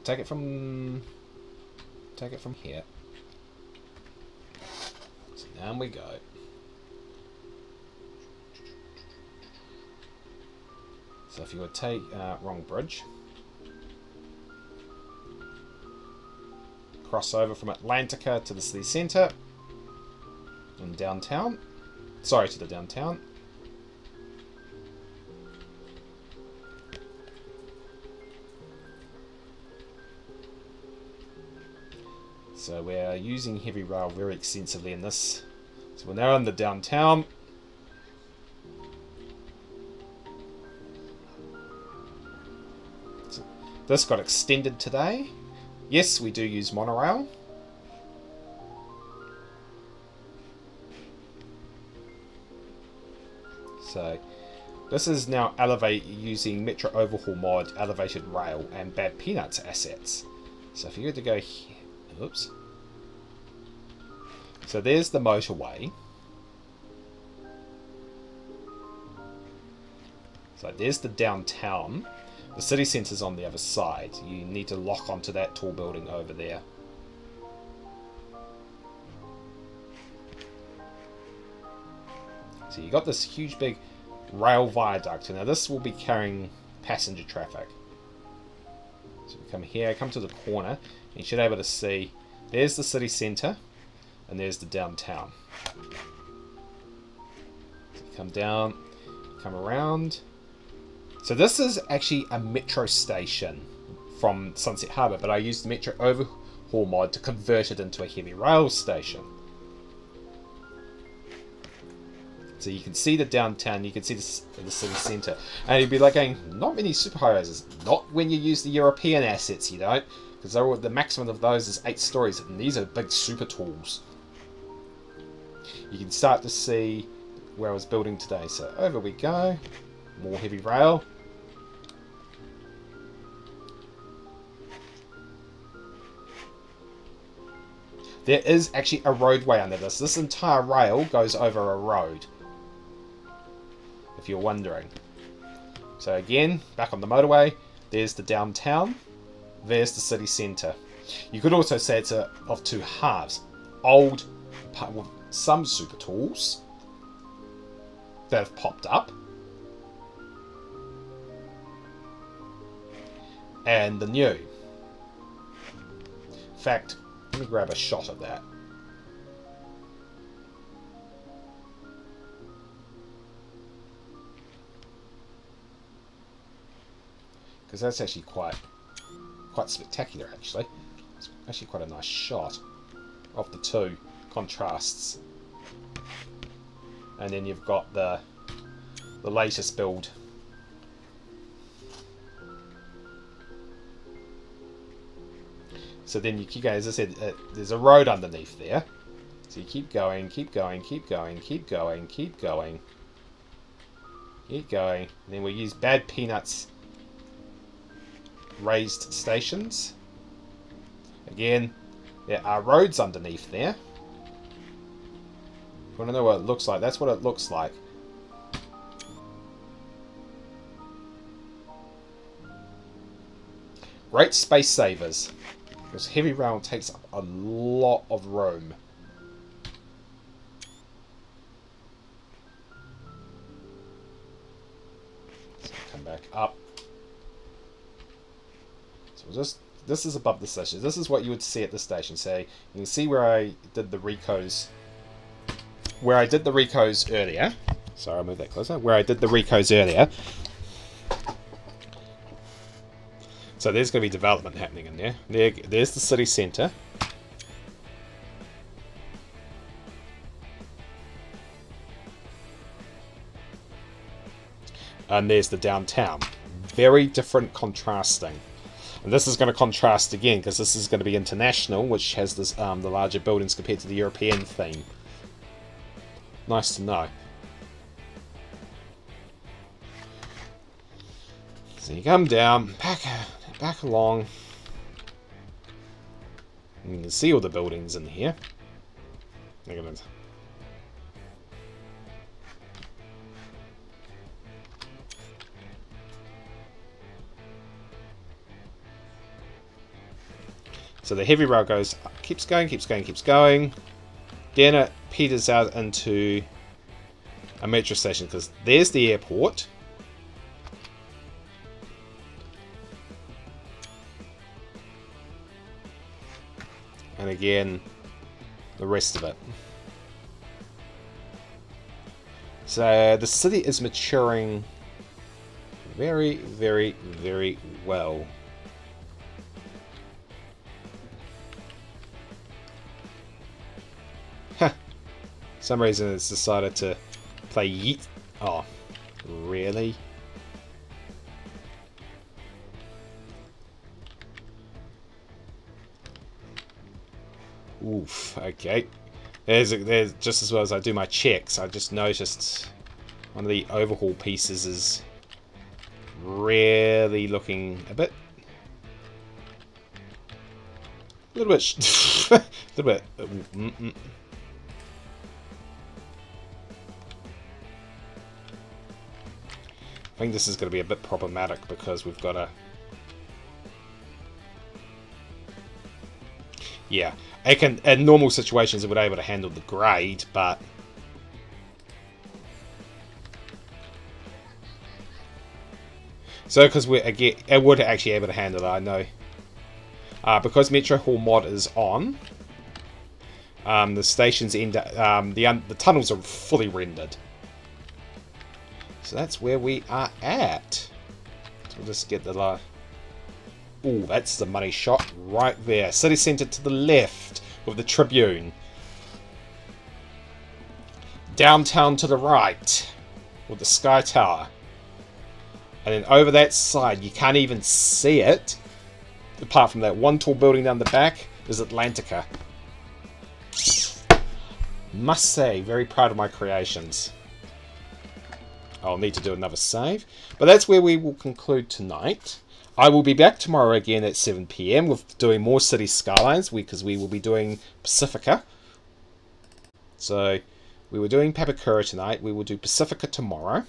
We'll take it from... Take it from here. So down we go. So if you would take... Uh, wrong bridge. Cross over from Atlantica to the city centre. And downtown. Sorry, to the downtown. So we're using heavy rail very extensively in this. So we're now in the downtown. This got extended today. Yes, we do use monorail. So this is now elevate using Metro Overhaul mod, elevated rail, and Bad Peanuts assets. So if you were to go here, oops. So there's the motorway. So there's the downtown. The city centre's on the other side. You need to lock onto that tall building over there. So you got this huge big rail viaduct. Now this will be carrying passenger traffic. So we come here, come to the corner, and you should be able to see there's the city centre and there's the downtown. So come down, come around. So this is actually a metro station from Sunset Harbour, but I used the Metro Overhaul mod to convert it into a heavy rail station. So you can see the downtown, you can see the, the city centre. And you'd be like going, not many super high rises. Not when you use the European assets, you don't. Because the maximum of those is 8 stories, and these are big super talls. You can start to see where I was building today. So over we go. More heavy rail. There is actually a roadway under this. This entire rail goes over a road if you're wondering. So again, back on the motorway, there's the downtown, there's the city centre. You could also say it's a, of two halves. Old, some super talls that have popped up, and the new. In fact, let me grab a shot of that. because that's actually quite quite spectacular actually. It's actually quite a nice shot of the two contrasts. And then you've got the the latest build. So then you keep going, as I said, uh, there's a road underneath there. So you keep going, keep going, keep going, keep going, keep going. Keep going. And then we use Bad Peanuts raised stations. Again, there are roads underneath there. Want to know what it looks like, that's what it looks like. Great space savers. Because heavy rail takes up a lot of room. So come back up. So just this is above the station. This is what you would see at the station. So you can see where I did the recos, where I did the recos earlier. Sorry, I'll move that closer. Where I did the recos earlier. So there's going to be development happening in there. there there's the city centre. And there's the downtown. Very different contrasting. And this is going to contrast again because this is going to be international, which has this um, the larger buildings compared to the European theme. Nice to know. So you come down, back, back along. And you can see all the buildings in here. Look at to So the heavy rail goes, keeps going, keeps going, keeps going. Then it peters out into a metro station because there's the airport. And again, the rest of it. So the city is maturing very, very, very well. Some reason it's decided to play Yeet. Oh, really? Oof, okay. There's, there's just as well as I do my checks, I just noticed one of the overhaul pieces is really looking a bit a little bit a little bit mm -mm. I think this is going to be a bit problematic because we've got a yeah it can in normal situations it would be able to handle the grade but So, because we're again, it would actually able to handle it, I know. Uh, because Metro Overhaul mod is on, um, the stations end, um, the the tunnels are fully rendered. So that's where we are at. So we'll just get the. Oh, that's the money shot right there. City centre to the left with the Tribune. Downtown to the right with the Sky Tower. And then over that side, you can't even see it. Apart from that one tall building down the back, is Atlantica. Must say, very proud of my creations. I'll need to do another save. But that's where we will conclude tonight. I will be back tomorrow again at 7pm with doing more City Skylines because we will be doing Pacifica. So, we were doing Papakura tonight. We will do Pacifica tomorrow.